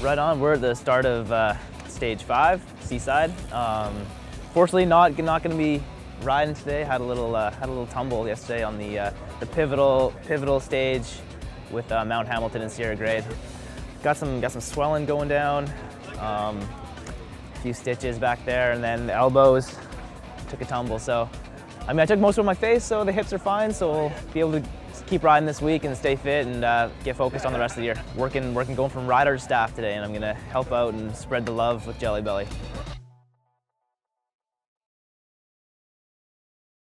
Right on. We're at the start of uh, stage five, Seaside. Um, fortunately, not not going to be riding today. Had a little uh, had a little tumble yesterday on the uh, the pivotal pivotal stage with uh, Mount Hamilton and Sierra Grade. Got some got some swelling going down. Um, a few stitches back there, and then the elbows took a tumble. So, I mean, I took most of my face, so the hips are fine. So we'll be able to keep riding this week and stay fit and uh, get focused on the rest of the year. Working, working, going from rider to staff today, and I'm gonna help out and spread the love with Jelly Belly.